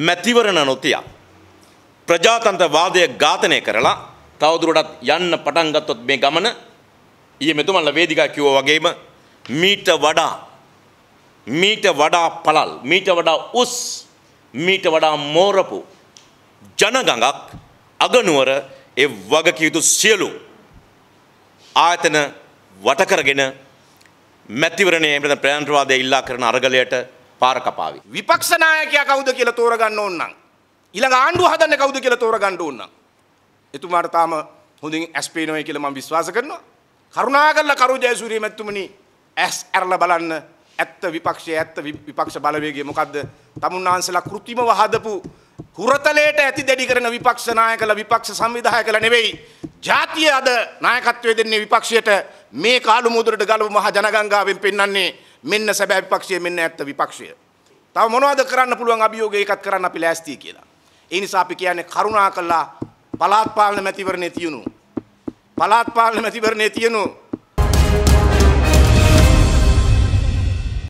මැතිවරණ නොතිය ප්‍රජාතන්ත්‍රවාදය ඝාතනය කරලා තවදුරටත් යන්න පටන් ගත්තොත් මේ ගමන ඊයේ මෙතුමන්ලා වේදිකා කිව්වා වගේම මීට වඩා මීට වඩා පළල් මීට වඩා උස් මීට වඩා මෝරපු ජනගඟක් අගනුවර ඒ වගකිව යුතු සියලු ආයතන වටකරගෙන මැතිවරණය එමෙතන ප්‍රයන්ත්‍රවාදය ඉල්ලා කරන අරගලයට පාර කපාවි. විපක්ෂ නායකයා කවුද කියලා තෝරගන්න ඕන නම් ඊළඟ ආණ්ඩුව හදන්න කවුද කියලා තෝරගන්න ඕන නම් එතුමාට තාම හොඳින් ඇස් පේනවයි කියලා මම විශ්වාස කරනවා. කරුණාකරලා කරු ජයසූරිය මැතිතුමනි ඇස් ඇරලා බලන්න ඇත්ත විපක්ෂයේ ඇත්ත විපක්ෂ බලවේගය මොකද්ද? තමුන්නාන්සලා කෘත්‍රිමව හදපු හුරතලයට ඇති දෙඩි කරන විපක්ෂ නායකලා විපක්ෂ සංවිධායකලා නෙවෙයි. ජාතිය අද නායකත්වය දෙන්නේ විපක්ෂයට මේ කාලු මුදුරට ගලව මහ ජනගංගාවෙන් පෙන්වන්නේ මෙන්න සැබෑ විපක්ෂය මෙන්න ඇත්ත විපක්ෂය. තව මොනවද කරන්න පුළුවන් අභියෝග ඒකත් කරන්න අපි ලෑස්තියි කියලා. ඒ නිසා අපි කියන්නේ කරුණා කළා පළාත් පාලන මැතිවරණේ තියුණු පළාත් පාලන මැතිවරණේ තියුණු